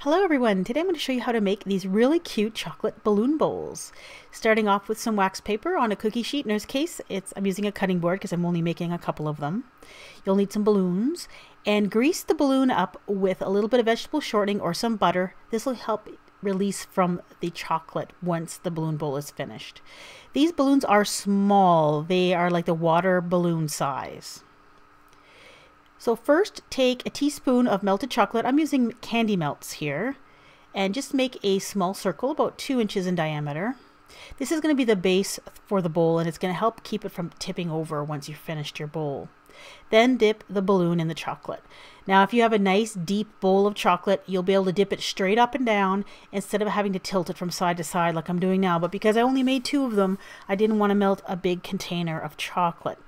Hello everyone, today I'm going to show you how to make these really cute chocolate balloon bowls. Starting off with some wax paper on a cookie sheet. In this case, it's I'm using a cutting board because I'm only making a couple of them. You'll need some balloons and grease the balloon up with a little bit of vegetable shortening or some butter. This will help release from the chocolate once the balloon bowl is finished. These balloons are small. They are like the water balloon size. So first take a teaspoon of melted chocolate. I'm using candy melts here. And just make a small circle about two inches in diameter. This is going to be the base for the bowl and it's going to help keep it from tipping over once you've finished your bowl. Then dip the balloon in the chocolate. Now if you have a nice deep bowl of chocolate, you'll be able to dip it straight up and down instead of having to tilt it from side to side like I'm doing now. But because I only made two of them, I didn't want to melt a big container of chocolate.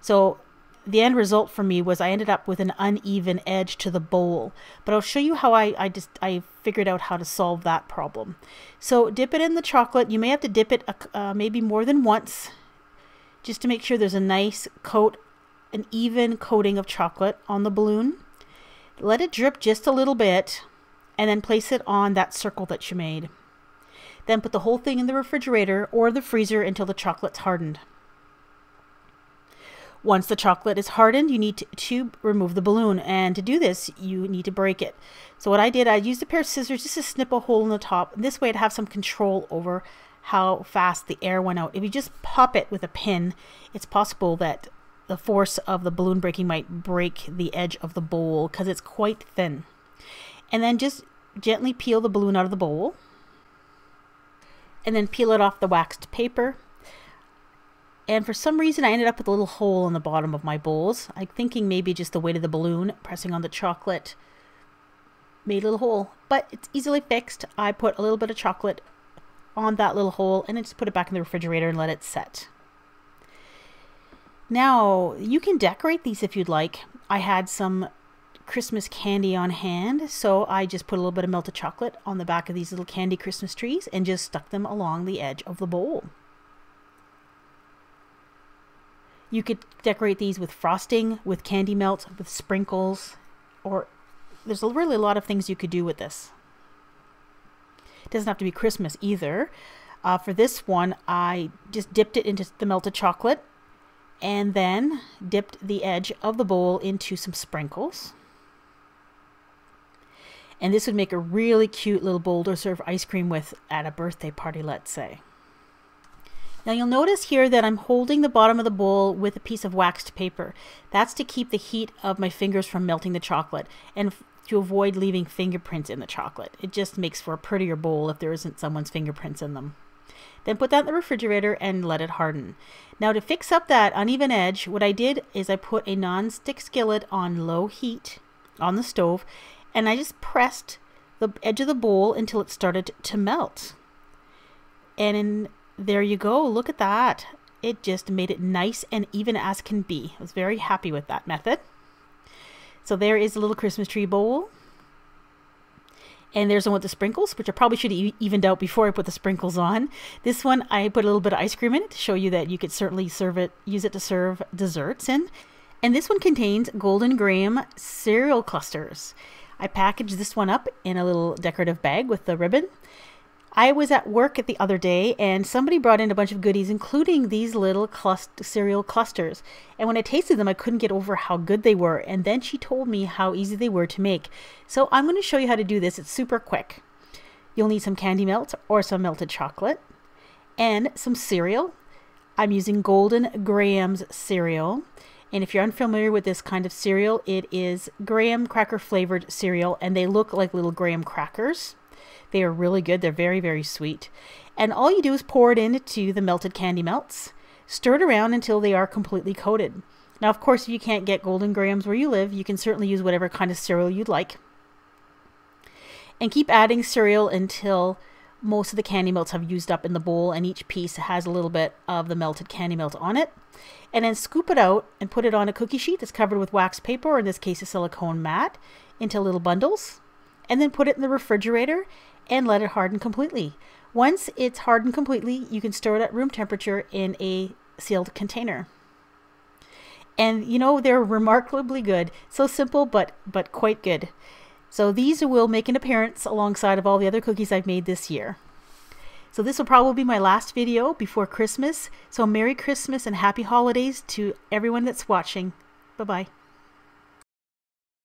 So the end result for me was I ended up with an uneven edge to the bowl. But I'll show you how I, I just I figured out how to solve that problem. So dip it in the chocolate. You may have to dip it uh, maybe more than once just to make sure there's a nice coat, an even coating of chocolate on the balloon. Let it drip just a little bit and then place it on that circle that you made. Then put the whole thing in the refrigerator or the freezer until the chocolate's hardened. Once the chocolate is hardened, you need to, to, remove the balloon. And to do this, you need to break it. So what I did, I used a pair of scissors just to snip a hole in the top. This way I'd have some control over how fast the air went out. If you just pop it with a pin, it's possible that the force of the balloon breaking might break the edge of the bowl because it's quite thin. And then just gently peel the balloon out of the bowl. And then peel it off the waxed paper and for some reason, I ended up with a little hole in the bottom of my bowls. I'm thinking maybe just the weight of the balloon pressing on the chocolate made a little hole. But it's easily fixed. I put a little bit of chocolate on that little hole and then just put it back in the refrigerator and let it set. Now, you can decorate these if you'd like. I had some Christmas candy on hand, so I just put a little bit of melted chocolate on the back of these little candy Christmas trees and just stuck them along the edge of the bowl. You could decorate these with frosting, with candy melt, with sprinkles, or there's a really a lot of things you could do with this. It doesn't have to be Christmas either. Uh, for this one, I just dipped it into the melted chocolate and then dipped the edge of the bowl into some sprinkles. And this would make a really cute little bowl to serve ice cream with at a birthday party, let's say. Now you'll notice here that I'm holding the bottom of the bowl with a piece of waxed paper. That's to keep the heat of my fingers from melting the chocolate and to avoid leaving fingerprints in the chocolate. It just makes for a prettier bowl if there isn't someone's fingerprints in them. Then put that in the refrigerator and let it harden. Now to fix up that uneven edge, what I did is I put a non-stick skillet on low heat on the stove and I just pressed the edge of the bowl until it started to melt. And in there you go. Look at that. It just made it nice and even as can be. I was very happy with that method. So there is a little Christmas tree bowl. And there's one with the sprinkles, which I probably should have evened out before I put the sprinkles on. This one, I put a little bit of ice cream in it to show you that you could certainly serve it, use it to serve desserts in. And this one contains Golden Graham cereal clusters. I packaged this one up in a little decorative bag with the ribbon. I was at work the other day and somebody brought in a bunch of goodies, including these little cereal clusters. And when I tasted them, I couldn't get over how good they were. And then she told me how easy they were to make. So I'm going to show you how to do this. It's super quick. You'll need some candy melt or some melted chocolate and some cereal. I'm using Golden Grahams cereal. And if you're unfamiliar with this kind of cereal, it is graham cracker flavored cereal and they look like little graham crackers. They are really good. They're very, very sweet. And all you do is pour it into the melted candy melts. Stir it around until they are completely coated. Now, of course, if you can't get Golden Grahams where you live, you can certainly use whatever kind of cereal you'd like. And keep adding cereal until most of the candy melts have used up in the bowl and each piece has a little bit of the melted candy melt on it. And then scoop it out and put it on a cookie sheet that's covered with wax paper, or in this case a silicone mat, into little bundles and then put it in the refrigerator and let it harden completely. Once it's hardened completely, you can store it at room temperature in a sealed container. And you know, they're remarkably good. So simple, but, but quite good. So these will make an appearance alongside of all the other cookies I've made this year. So this will probably be my last video before Christmas. So Merry Christmas and Happy Holidays to everyone that's watching. Bye-bye.